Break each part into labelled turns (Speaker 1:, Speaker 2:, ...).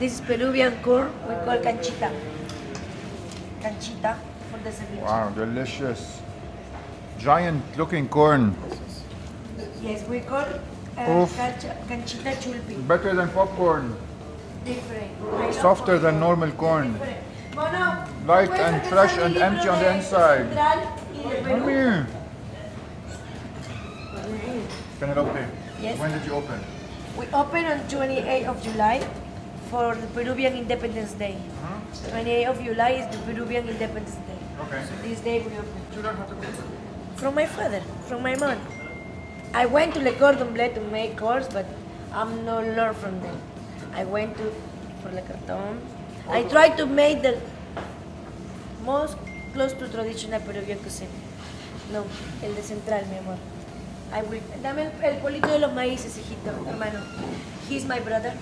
Speaker 1: This is Peruvian corn we call canchita. Canchita for the ceviche.
Speaker 2: Wow, delicious. Giant looking corn.
Speaker 1: Yes, we call uh, canchita chulpi.
Speaker 2: Better than popcorn.
Speaker 1: Different. I
Speaker 2: Softer than normal corn.
Speaker 1: Different. Mono,
Speaker 2: Light and fresh and empty on the inside.
Speaker 1: Central y de Perú?
Speaker 2: Come here. Penelope,
Speaker 1: Yes.
Speaker 2: when did you open?
Speaker 1: We opened on 28th of July for the Peruvian Independence Day. 28th of July is the Peruvian Independence Day.
Speaker 2: Okay.
Speaker 1: So this day we open.
Speaker 2: You learn to cook.
Speaker 1: From my father, from my mom. I went to Le Cordon Bleu to make course, but I'm no learn from them. I went to for Le Carton. I tried to make the most close to traditional Peruvian cuisine. No, el de central, mi amor. I will, dame el, el polito de los maíces, hijito, hermano. He's my brother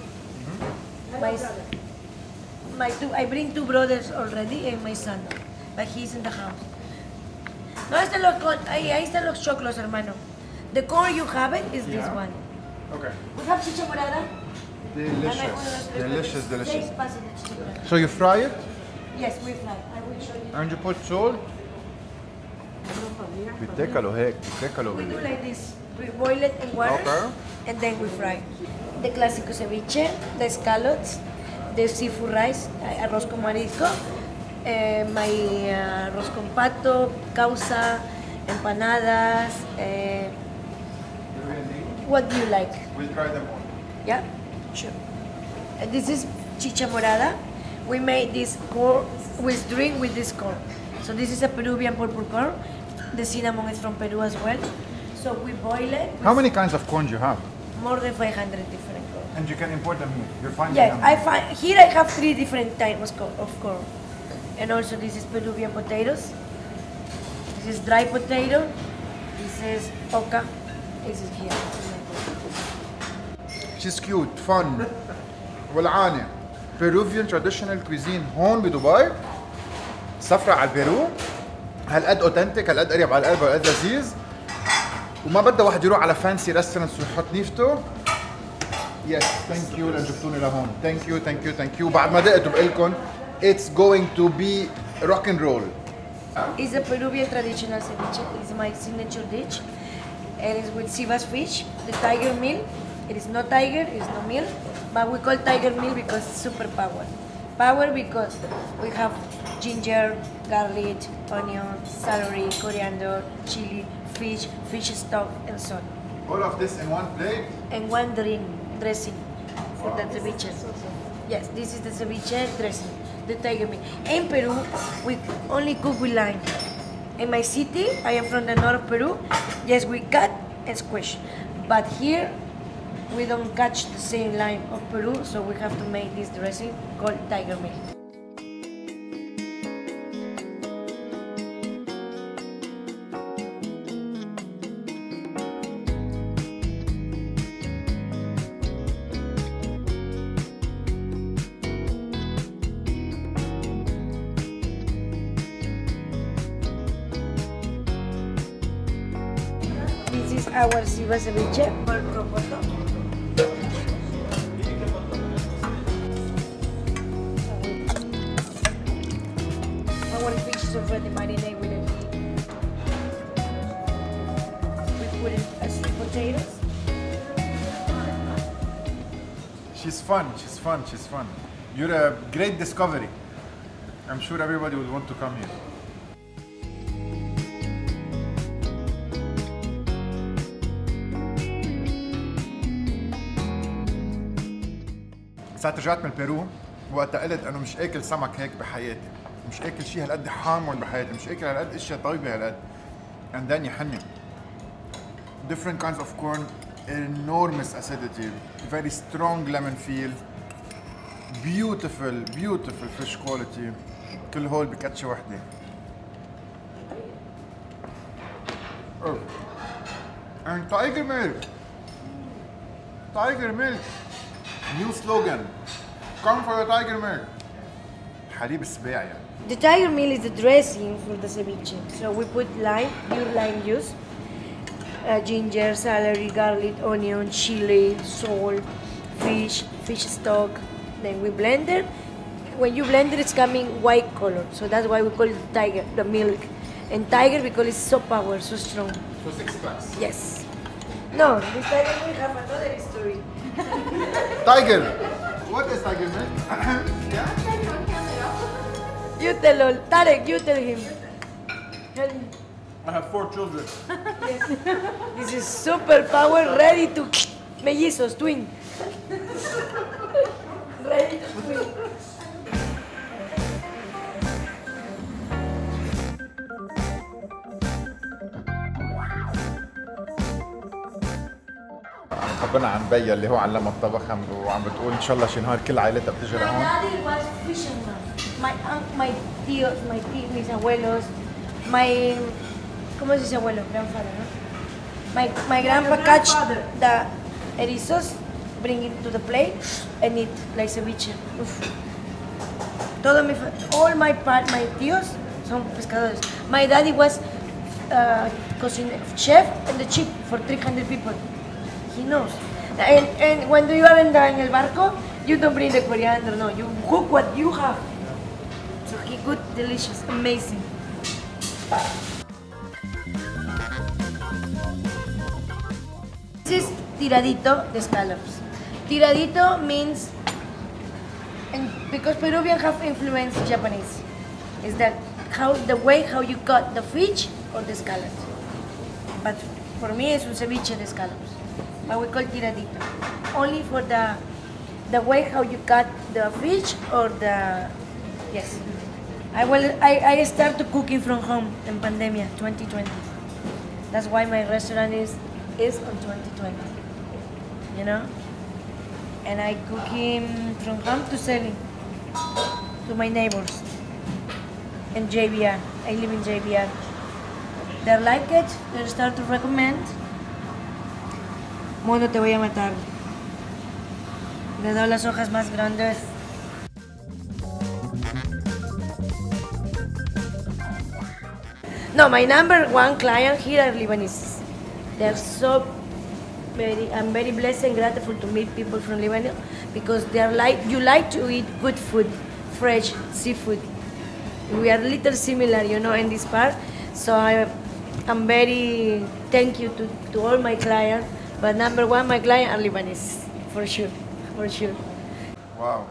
Speaker 1: My, my two, I bring two brothers already and my son, but he's in the house. No, este lo, con- ahí, ahí están los choclos, hermano. The corn you have it is this
Speaker 2: Yeah.
Speaker 1: one.
Speaker 2: Okay.
Speaker 1: We have chicha morada.
Speaker 2: Delicious.
Speaker 1: Dame uno, dos, tres,
Speaker 2: Delicious,
Speaker 1: cuatro,
Speaker 2: delicious.
Speaker 1: Seis pasos de chicha morada.
Speaker 2: So you fry it
Speaker 1: Yes, we fry. I will show you.
Speaker 2: and you put salt. بتاكلوا هيك بتاكلوا
Speaker 1: We do
Speaker 2: بال
Speaker 1: like this. We boil it in water
Speaker 2: Okay.
Speaker 1: and then we fry. The clásico ceviche, the scallops, the seafood rice, eh, arroz con marisco, eh, my uh, arroz con pato, causa, empanadas. eh, what do you like?
Speaker 2: We'll try them all.
Speaker 1: Yeah, sure. Uh, this is chicha morada. We made this corn with drink with this corn. So this is a Peruvian purple corn. The cinnamon is from Peru as well. So we boil it.
Speaker 2: How many kinds of corn do you have?
Speaker 1: More than 500 different corn.
Speaker 2: And you can import them here. You're finding
Speaker 1: Yes,
Speaker 2: them.
Speaker 1: I find here I have three different types of corn- of corn. And also this is Peruvian potatoes. This is dry potato. This is oca. This is here.
Speaker 2: She's cute, fun. ولعانة. Peruvian traditional cuisine هون بدبي. سفرة على البيرو. هالقد اوثنتيك هالقد قريب على القلب هالقد لذيذ. وما بدها واحد يروح على فانسي ريستورانتس ويحط نيفته. يس ثانك يو لجبتوني لهون. ثانك يو ثانك يو ثانك يو. بعد ما دقت بقول لكم it's going to be rock and roll.
Speaker 1: It's a Peruvian traditional ceviche. It's my signature dish. It is with Sivas fish, the tiger meal. It is not tiger, it's no meal, but we call tiger meal because it's super power. Power because we have ginger, garlic, onion, celery, coriander, chili, fish, fish stock, and salt.
Speaker 2: All of this in one plate.
Speaker 1: And one drink dressing for the ceviche. Yes, this is the ceviche dressing, the tiger meat. In Peru, we only cook with lime. In my city, I am from the north of Peru. Yes, we cut and squish. But here, we don't catch the same lime of Peru, so we have to make this dressing called tiger meat. This is our Siva ceviche for rocoto. Our fish is already marinated with it. We put uh, sweet potatoes.
Speaker 2: She's fun, she's fun, she's fun. You're a great discovery. I'm sure everybody will want to come here. ساعة رجعت من بيرو وقتها قلت انه مش اكل سمك هيك بحياتي مش اكل شيء هالقد حامض بحياتي مش اكل هالقد اشياء طيبه هالقد and then يحني different kinds of corn enormous acidity very strong lemon feel beautiful beautiful fish quality كل هول بكتشة وحدة Oh. And Tiger Milk Tiger Milk New slogan. Come for the tiger milk. حليب السباع يعني.
Speaker 1: The tiger milk is the dressing for the ceviche. So we put lime, pure lime juice, uh, ginger, celery, garlic, onion, chili, salt, fish, fish stock. Then we blend it. When you blend it, it's coming white color. So that's why we call it tiger, the milk. And tiger because it's so powerful, so strong.
Speaker 2: So six.
Speaker 1: Yes. No, this tiger will have another story.
Speaker 2: Tiger. What is tiger milk? yeah.
Speaker 1: You tell all. Tarek, you tell him. Tell him.
Speaker 2: I have four children.
Speaker 1: This is super power, ready to mellizos, twin. ready to twin.
Speaker 2: خبرنا عن بيا اللي هو علمها الطبخ عم وعم بتقول ان شاء الله شي نهار كل عائلتها بتجي
Speaker 1: My
Speaker 2: لهون
Speaker 1: daddy was fisherman. My uncle, my tíos, my tíos, mis abuelos, my ¿cómo se dice abuelo? Grandfather, ¿no? My my grandpa catch the erizos, bring it to the plate, and eat like ceviche. Uf. Todo mi all my part, my tíos son pescadores. My daddy was uh, chef and the chef for 300 people. Knows. And, and when you are in, the, barco, you don't bring the coriander, no. You cook what you have. So he good, delicious, amazing. This is tiradito de scallops. Tiradito means, and because Peruvian have influenced Japanese, is that how the way how you cut the fish or the scallops. But for me, it's un ceviche de scallops. But we call tiradito. Only for the the way how you cut the fish or the yes. I will. I, I started cooking from home in pandemia 2020. That's why my restaurant is is on 2020. You know. And I cooking from home to selling to my neighbors in JBR. I live in JBR. They like it. They start to recommend. Mono, te voy a matar. Le doy las hojas más grandes. No, my number one client here are Lebanese. They're so very, I'm very blessed and grateful to meet people from Lebanon because they're like, you like to eat good food, fresh seafood. We are little similar, you know, in this part. So I, I'm very thank you to, to all my clients. But number one, my client are Lebanese, for sure, for sure.
Speaker 2: واو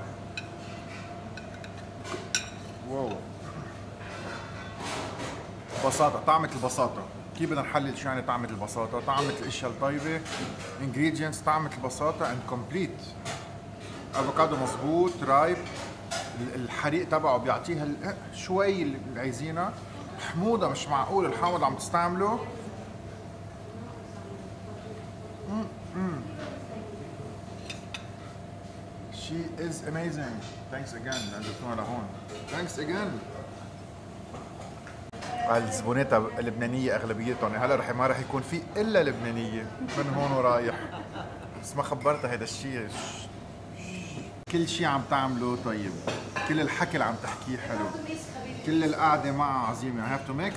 Speaker 2: واو بساطة طعمة البساطة. كيف بدنا نحلل شو يعني طعمة البساطة؟ طعمة الاشياء الطيبة ingredients طعمة البساطة and complete. افوكادو مزبوط رايب ال- الحريق تبعه بيعطيها شوي اللي عايزينها حموضة مش معقول الحامض عم تستعمله. Is amazing. Thanks again. نزلتونا لهون. Thanks again. الزبونات اللبنانية أغلبيتهم. هلا رح ما رح يكون في إلا لبنانية. من هون ورايح. بس ما خبرتها هذا الشيء كل شيء عم تعمله طيب. كل الحكي اللي عم تحكيه حلو. كل القعدة معها عظيمة. I have to mix.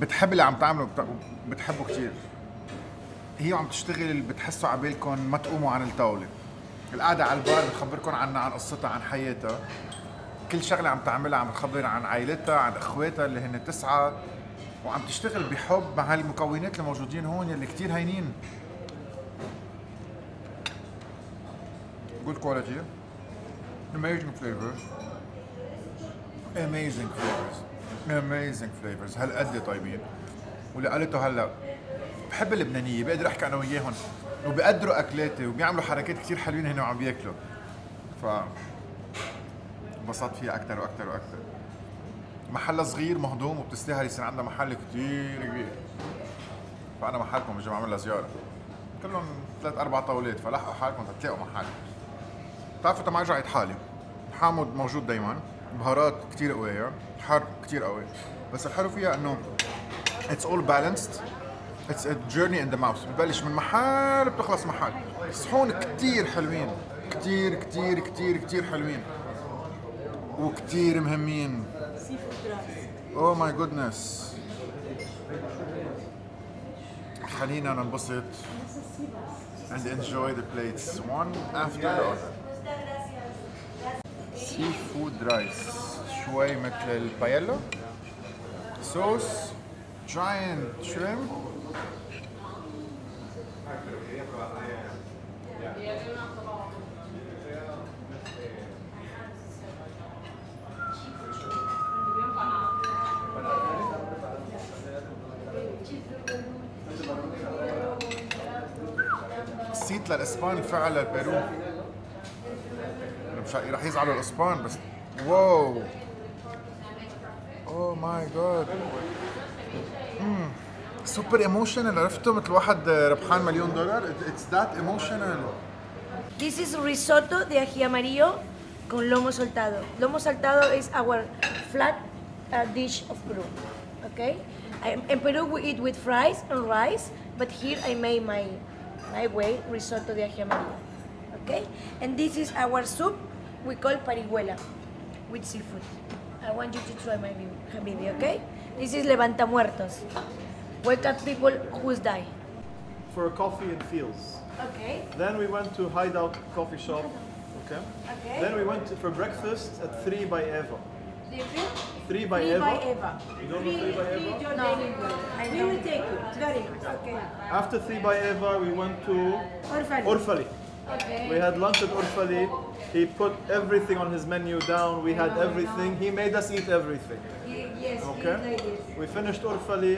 Speaker 2: بتحب اللي عم تعمله. بت- بتحبه كثير هي عم تشتغل بتحسوا على بالكم ما تقوموا عن الطاولة. القعدة على البار بتخبركم عنها عن قصتها عن حياتها. كل شغلة عم تعملها عم تخبر عن عائلتها عن إخواتها اللي هن تسعة. وعم تشتغل بحب مع هالمكونات الموجودين هون يلي كتير هينين. Good quality. Amazing flavors. Amazing flavors. Amazing flavors. هالقد طيبين؟ واللي قالته هلأ بحب اللبنانية بقدر أحكي أنا وياهم وبيقدروا أكلاتي وبيعملوا حركات كثير حلوين هنا وعم بياكلوا. ف انبسطت فيها أكثر وأكثر وأكثر محلها صغير مهضوم وبتستاهل يصير عندها محل كثير كبير. فأنا محلكم بجي بعمل لها زيارة. كلهم ثلاث أربع طاولات فلحقوا حالكم تلاقوا محل. بتعرفوا تما رجعت حالي. حامض موجود دايما بهارات كثير قوية حار كثير قوي. بس الحلو فيها إنه it's all balanced. A journey in the mouth. ببلش من محل بتخلص محل. صحون كثير حلوين. كثير كثير كثير كثير حلوين. وكثير مهمين. اوه ماي جودنس خلينا ننبسط and enjoy the plates one after the other. Seafood rice. شوي مثل البايلو. صوص giant shrimp نسيت للاسبان فعلا بيرو أنا مش رح يزعلوا الاسبان بس واو اوه ماي جاد سوبر ايموشنال عرفتوا مثل واحد ربحان مليون دولار اتس ذات ايموشنال
Speaker 1: This is risotto de ají amarillo con lomo saltado. Lomo saltado is our flat uh, dish of Peru. Okay? I, in Peru we eat with fries and rice, but here I made my my way risotto de ají amarillo. Okay? And this is our soup we call parihuela with seafood. I want you to try my video, okay? This is levanta muertos. Wake up people who's die.
Speaker 3: for a coffee in Fields.
Speaker 1: Okay.
Speaker 3: Then we went to Hideout Coffee Shop. Okay.
Speaker 1: Okay.
Speaker 3: Then we went to, for breakfast at 3 by Eva.
Speaker 1: Do
Speaker 3: 3 by
Speaker 4: Free
Speaker 3: Eva.
Speaker 4: by Eva.
Speaker 3: You don't know 3 by
Speaker 4: Free
Speaker 3: Eva?
Speaker 4: Jordanian girl.
Speaker 1: I
Speaker 4: We will take you. Very nice. Okay.
Speaker 3: After 3 by Eva, we went to
Speaker 4: Orphan.
Speaker 3: Orfali.
Speaker 1: Okay.
Speaker 3: We had lunch at Orfali. He put everything on his menu down. We had everything. He made us eat everything.
Speaker 1: Yes,
Speaker 3: Okay. We finished Orfali.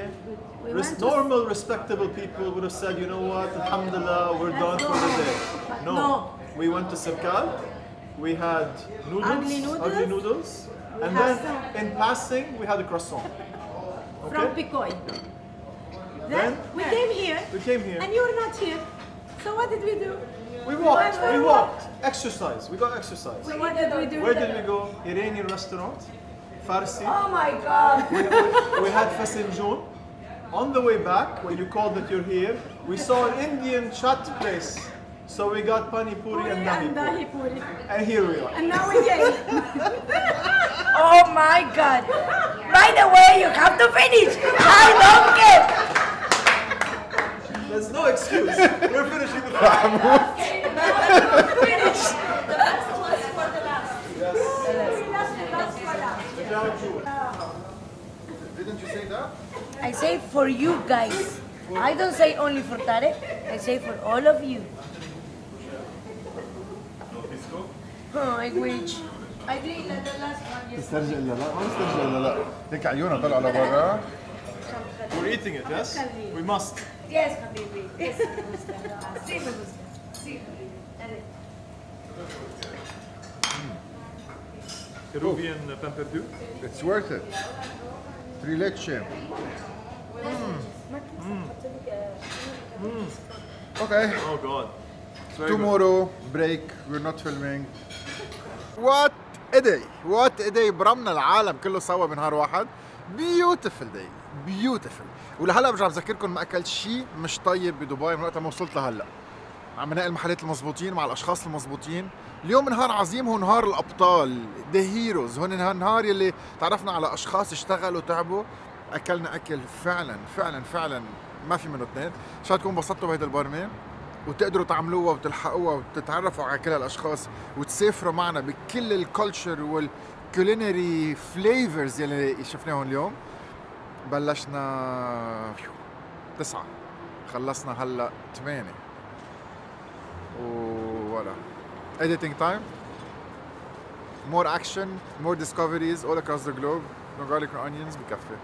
Speaker 4: We
Speaker 3: Res- normal, respectable people would have said, you know what, Alhamdulillah, we're done for the day. No.
Speaker 4: No.
Speaker 3: We went to Sirkal. We had noodles,
Speaker 4: Ugly noodles.
Speaker 3: ugly noodles. and then
Speaker 4: some-
Speaker 3: in passing, we had a croissant.
Speaker 4: From
Speaker 3: Okay?
Speaker 4: Picoy.
Speaker 3: Then
Speaker 4: Then we came here.
Speaker 3: we came here.
Speaker 4: And you were not here. So what did we do?
Speaker 3: We walked.
Speaker 4: went
Speaker 3: We
Speaker 4: a
Speaker 3: walked. Exercise. We got exercise.
Speaker 4: So what did we do?
Speaker 3: Where did we go? Iranian restaurant, Farsi.
Speaker 1: Oh my god.
Speaker 3: we had Fasinjoon. On the way back, when you called that you're here, we saw an Indian chat place. So we got pani puri
Speaker 4: Puri
Speaker 3: and dahi
Speaker 4: and
Speaker 3: puri.
Speaker 4: dahi puri.
Speaker 3: And here we are.
Speaker 4: And now we came.
Speaker 1: Oh my god. Right away, you have to finish. I don't care.
Speaker 3: There's no excuse. We're finishing the film.
Speaker 2: Didn't you say that?
Speaker 1: I say for you guys. I don't say only for Tarek, I say for all of you. Oh, I wish. I did the last one.
Speaker 2: تسترجع
Speaker 3: We're eating it, yes? We must.
Speaker 1: Yes, حبيبي. Yes.
Speaker 3: Peruvian pain perdu.
Speaker 2: It's worth it. Three leche. Okay.
Speaker 3: Oh God. It's very good.
Speaker 2: Tomorrow break. We're not filming. What a day. What a day. برمنا العالم كله سوا بنهار واحد. Beautiful day. Beautiful. ولهلا برجع بذكركم ما أكلت شيء مش طيب بدبي من وقت ما وصلت لهلا. عم نلاقي المحلات المزبوطين مع الأشخاص المزبوطين اليوم نهار عظيم هو نهار الأبطال ذا هيروز هون نهار- نهار يلي تعرفنا على أشخاص اشتغلوا تعبوا أكلنا أكل فعلا فعلا فعلا ما في منه اثنين. ان شاء الله تكونوا انبسطتوا بهيدي البرمه وتقدروا تعملوها وتلحقوها وتتعرفوا على كل هالاشخاص وتسافروا معنا بكل الكولتشر والكولينري فليفرز يلي شفناهم اليوم. بلشنا تسعة. خلصنا هلأ ثمانية ولا editing time. More action more discoveries all across the globe. no garlic no onions بكفي.